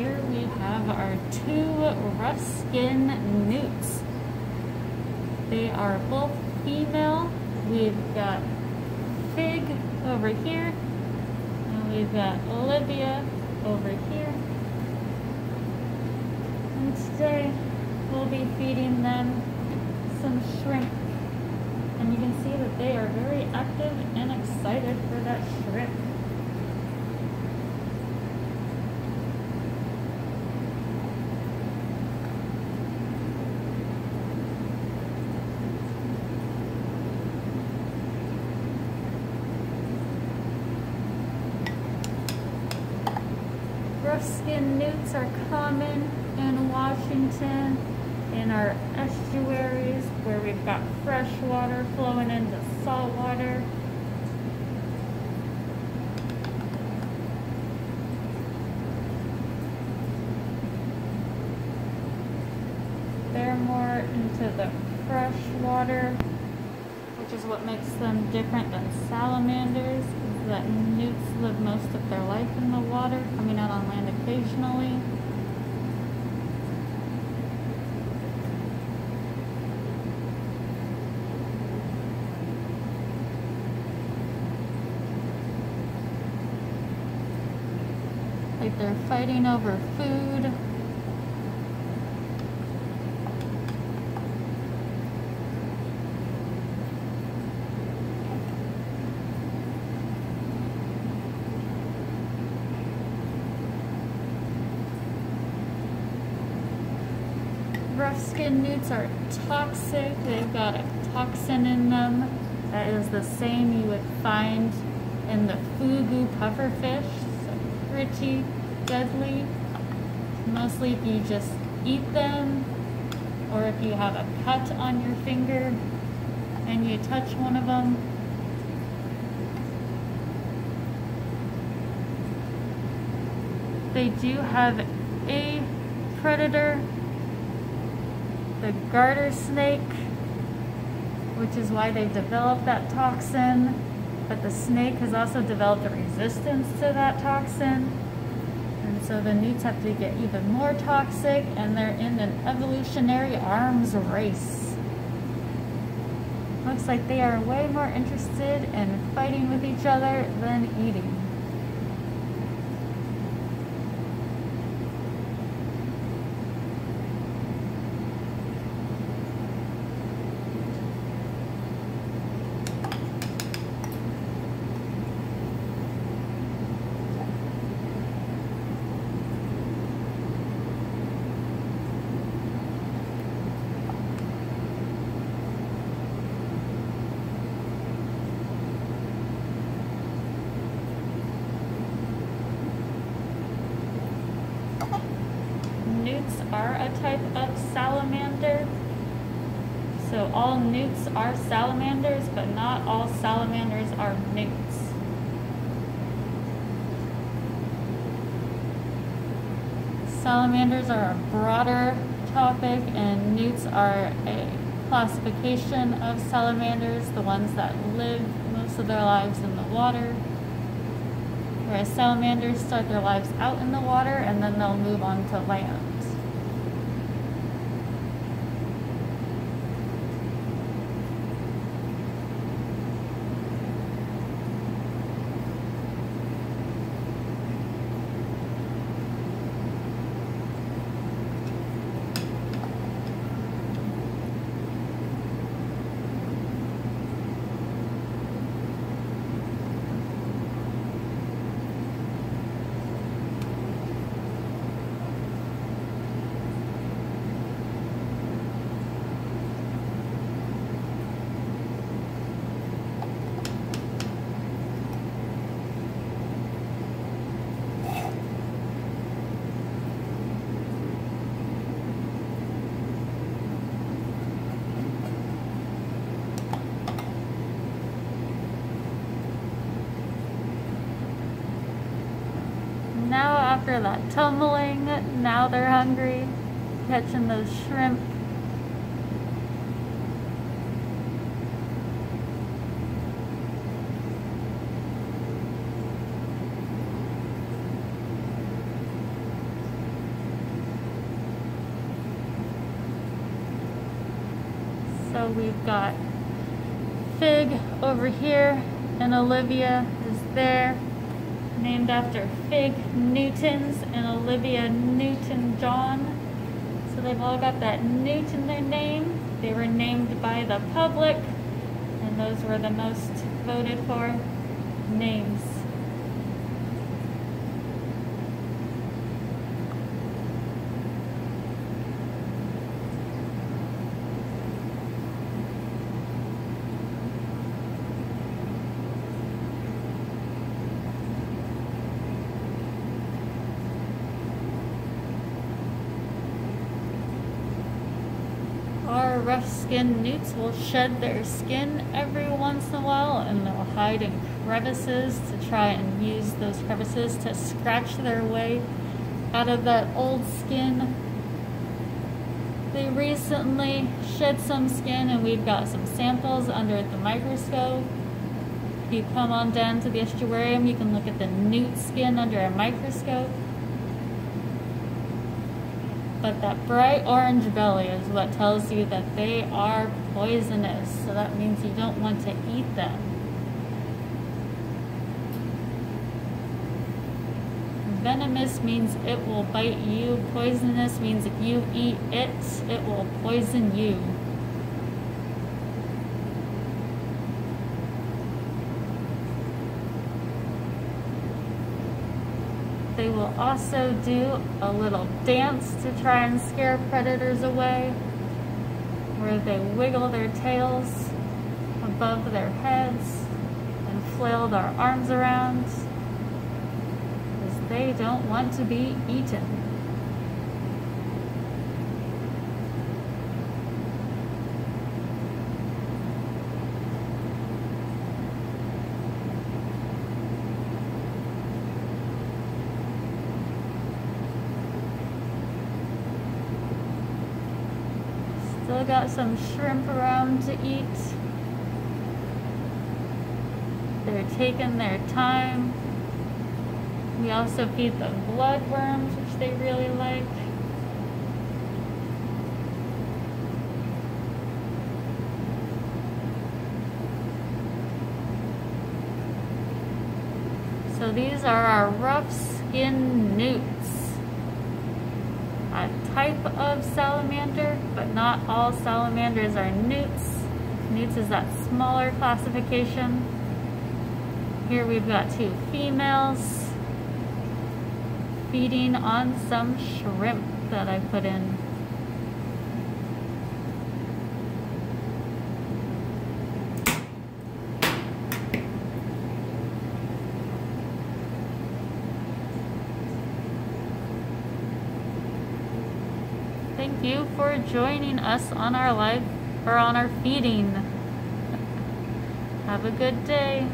here we have our two rough skin newts. They are both female. We've got Fig over here, and we've got Olivia over here. And today we'll be feeding them some shrimp. And you can see that they are very active and excited for that shrimp. Rough skin newts are common in Washington in our estuaries where we've got fresh water flowing into salt water. They're more into the fresh water, which is what makes them different than salamanders, that newts live most of their life in the water, coming out on land occasionally. Like they're fighting over food. Rough skin newts are toxic. They've got a toxin in them that is the same you would find in the fugu pufferfish. So pretty deadly. Mostly if you just eat them or if you have a cut on your finger and you touch one of them. They do have a predator the garter snake, which is why they've developed that toxin. But the snake has also developed a resistance to that toxin. And so the newts have to get even more toxic, and they're in an evolutionary arms race. Looks like they are way more interested in fighting with each other than eating. Newts are a type of salamander. So all newts are salamanders, but not all salamanders are newts. Salamanders are a broader topic, and newts are a classification of salamanders, the ones that live most of their lives in the water. Whereas salamanders start their lives out in the water and then they'll move on to land. now after that tumbling, now they're hungry, catching those shrimp. So we've got Fig over here and Olivia is there named after Fig Newtons and Olivia Newton John. So they've all got that Newt in their name. They were named by the public, and those were the most voted for names. Our rough-skinned newts will shed their skin every once in a while and they'll hide in crevices to try and use those crevices to scratch their way out of that old skin. They recently shed some skin and we've got some samples under the microscope. If you come on down to the estuarium, you can look at the newt skin under a microscope. But that bright orange belly is what tells you that they are poisonous. So that means you don't want to eat them. Venomous means it will bite you. Poisonous means if you eat it, it will poison you. They will also do a little dance to try and scare predators away, where they wiggle their tails above their heads and flail their arms around, because they don't want to be eaten. Got some shrimp around to eat. They're taking their time. We also feed them bloodworms, which they really like. So these are our rough skin newts. Type of salamander, but not all salamanders are newts. Newts is that smaller classification. Here we've got two females feeding on some shrimp that I put in. Thank you for joining us on our live or on our feeding. Have a good day.